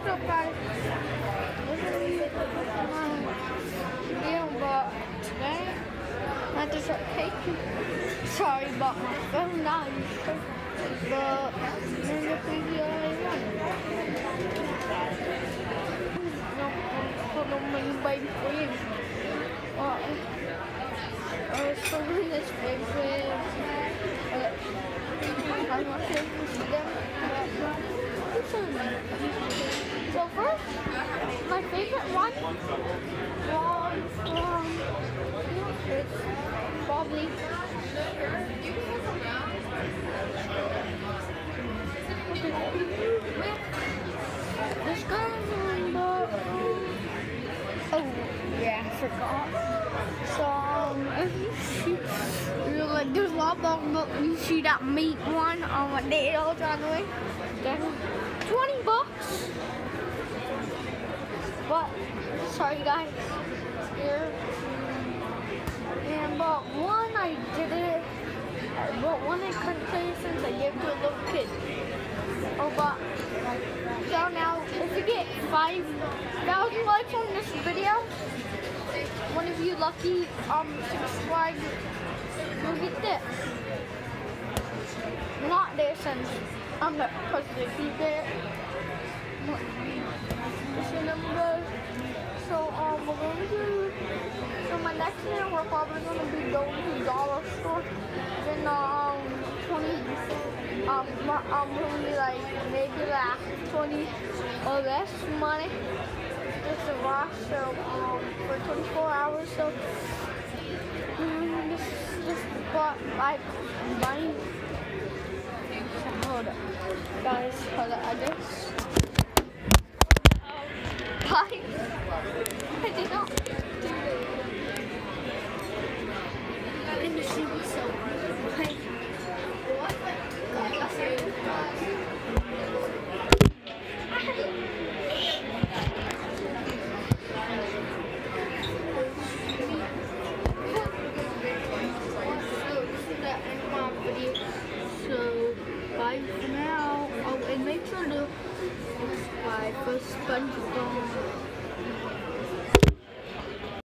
So. Yeah, but today I just got cake. Sorry about my phone died. But there's a video I won. For you. Well, I was filming this I'm not sure if you see them. First, my favorite one was um, probably this guy on the oh yeah I forgot. So um, if you shoot, you're like there's a lot of but you shoot at meat one on what they all trying to win. 20 bucks. But sorry guys, here. And but one I did it. But one I couldn't play since I gave to a little kid. Oh, but so now if you get 5,000 likes on this video, one of you lucky um subscribe, you'll get this. Not this, since I'm not supposed to keep it number. So um, we're going to. Year, we're probably going to be going to dollar store. Then um, 20. Um, I'm going to be like maybe like 20 or less money just to watch. So um, for 24 hours. So um, just just bought like money. Hold up, guys. Hold up. I just. Bye. I did not do it. Let me see what's so. Like, So, for